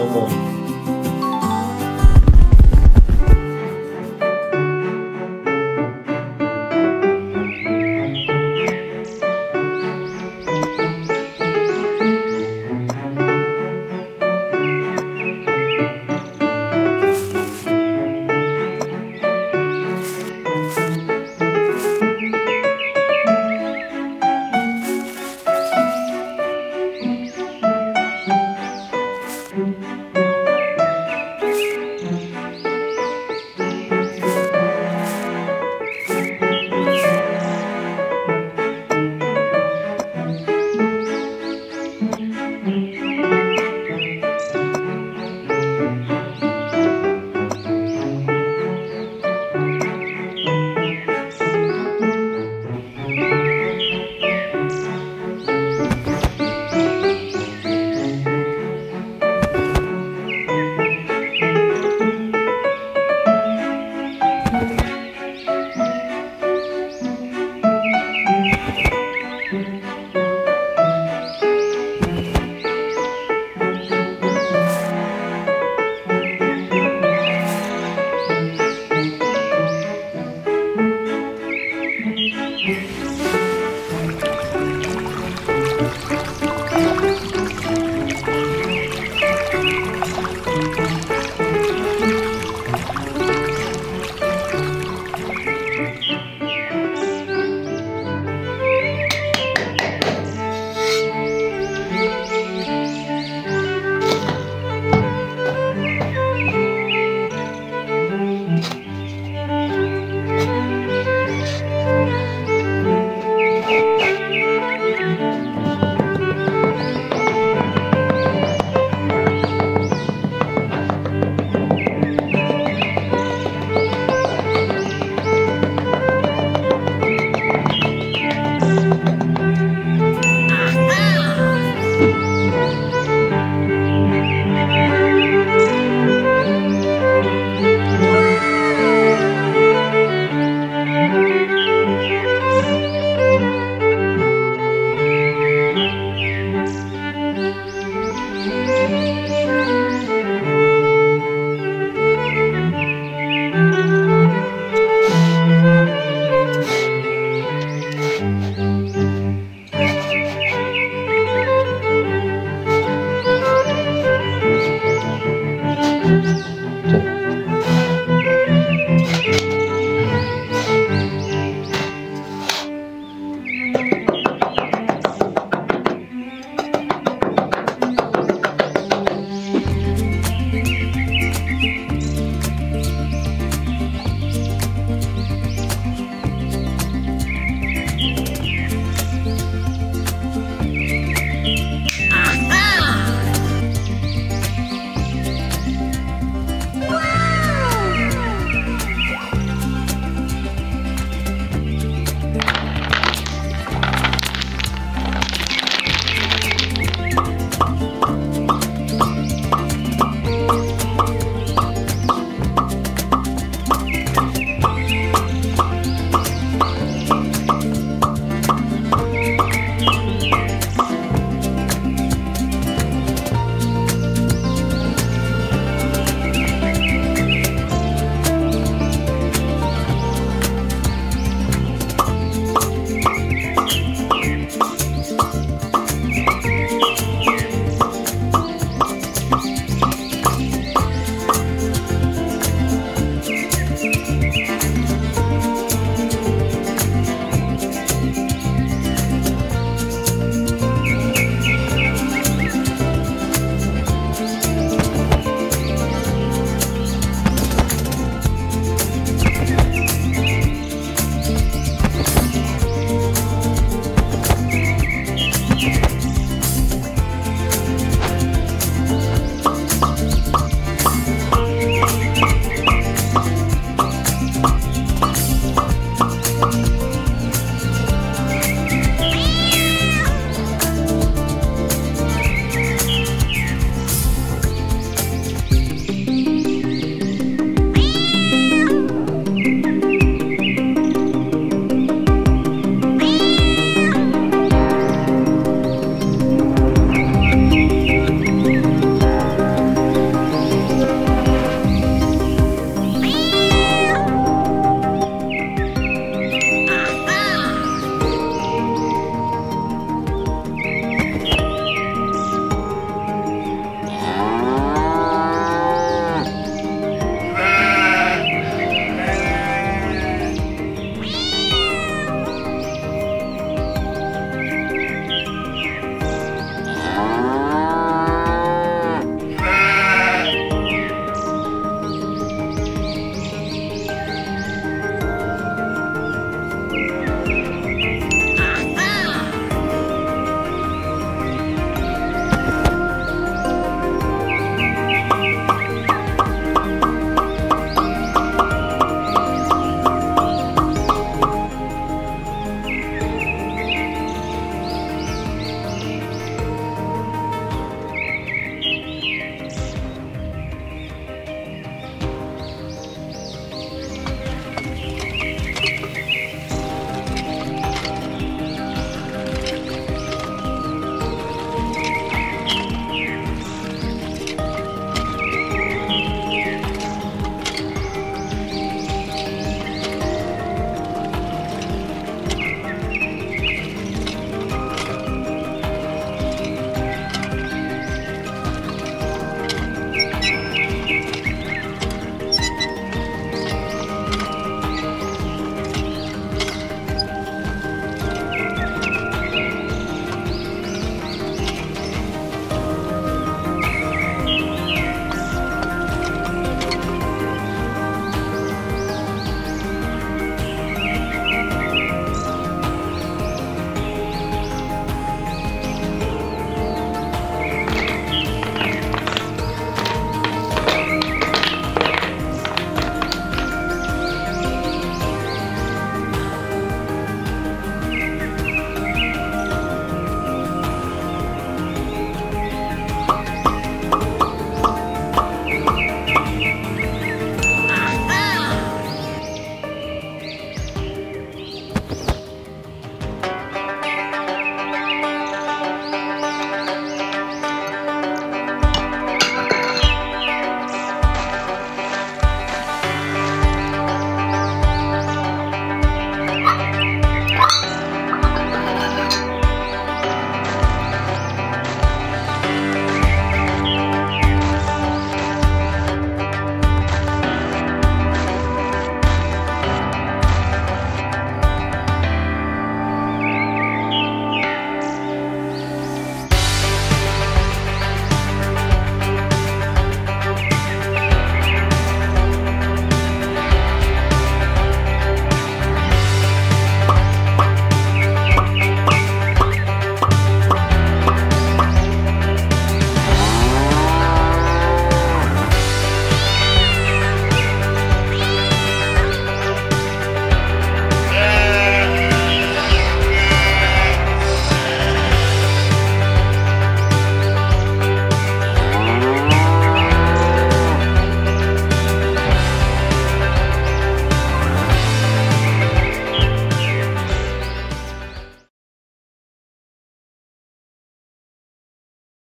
周末